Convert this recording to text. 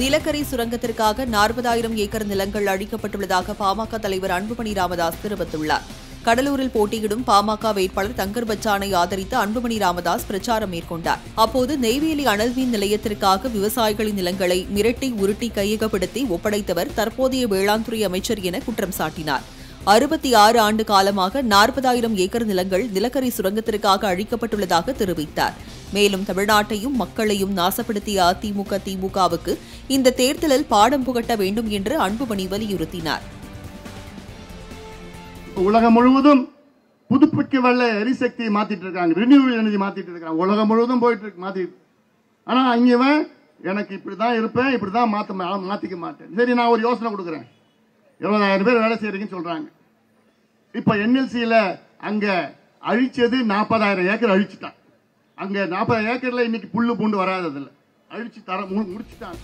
நிலக்கரி சுரங்கத்திற்காக நாற்பதாயிரம் ஏக்கர் நிலங்கள் அழிக்கப்பட்டுள்ளதாக பாமக தலைவர் அன்புமணி ராமதாஸ் தெரிவித்துள்ளார். கடலூரில் போட்டியிடும் பாமக வேட்பாளர் தங்கர் பச்சானை ஆதரித்து அன்புமணி ராமதாஸ் பிரச்சாரம் மேற்கொண்டார். அப்போது நெய்வேலி அனல்மின் நிலையத்திற்காக விவசாயிகளின் நிலங்களை மிரட்டி உருட்டி கையகப்படுத்தி ஒப்படைத்தவர் தற்போதைய வேளாண்துறை அமைச்சர் என குற்றம் சாட்டினார். அறுபத்தி ஆறு ஆண்டு காலமாக நாற்பதாயிரம் ஏக்கர் நிலங்கள் நிலக்கரி சுரங்கத்திற்காக அழிக்கப்பட்டுள்ளதாக தெரிவித்தார். மேலும் தமிழ்நாட்டையும் மக்களையும் நாசப்படுத்திய அதிமுக திமுகவுக்கு இந்த தேர்தலில் பாடம் புகட்ட வேண்டும் என்று அன்புமணி வலியுறுத்தினார். உலகம் முழுவதும் புதுப்பிக்க வல்ல எரிசக்தியை மாத்திட்டு இருக்காங்க. ரினியூவல் எனர்ஜி மாத்திட்டு இருக்காங்க. உலகம் முழுவதும் போயிட்டு இருக்கு மாத்தி ஆனா இங்கவன் எனக்கு இப்படிதான் இருப்பேன் இப்படிதான் மாத்த மாத்திக்க மாட்டேன். சரி நான் ஒரு யோசனை கொடுக்குறேன். இருபதாயிரம் பேர் வேலை செய்யறீங்கன்னு சொல்றாங்க. இப்ப என்எல்சியில அங்க அழிச்சது நாற்பதாயிரம் ஏக்கர் அழிச்சுட்டான். அங்கே நாற்பது ஏக்கரில் இன்னைக்கு புல்லு பூண்டு வராததில்லை. அழிச்சு தர முடிச்சுட்டாங்க.